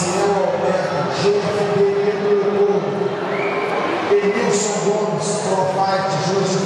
versus Alberto, Júnior Figueiredo né? Emilson Gomes, Profite, Jorge